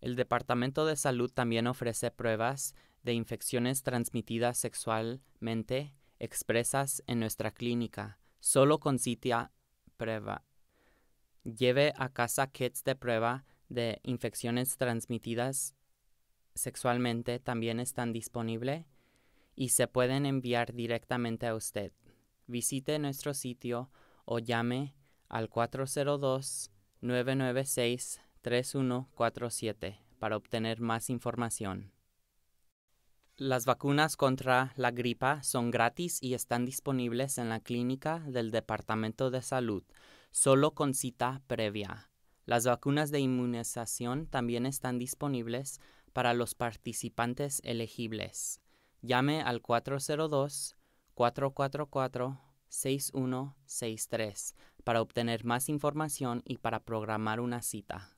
El Departamento de Salud también ofrece pruebas de infecciones transmitidas sexualmente expresas en nuestra clínica, solo con cita prueba. Lleve a casa kits de prueba de infecciones transmitidas sexualmente también están disponibles y se pueden enviar directamente a usted. Visite nuestro sitio o llame al 402-996-3147 para obtener más información. Las vacunas contra la gripa son gratis y están disponibles en la clínica del Departamento de Salud, solo con cita previa. Las vacunas de inmunización también están disponibles para los participantes elegibles. Llame al 402-444-6163 para obtener más información y para programar una cita.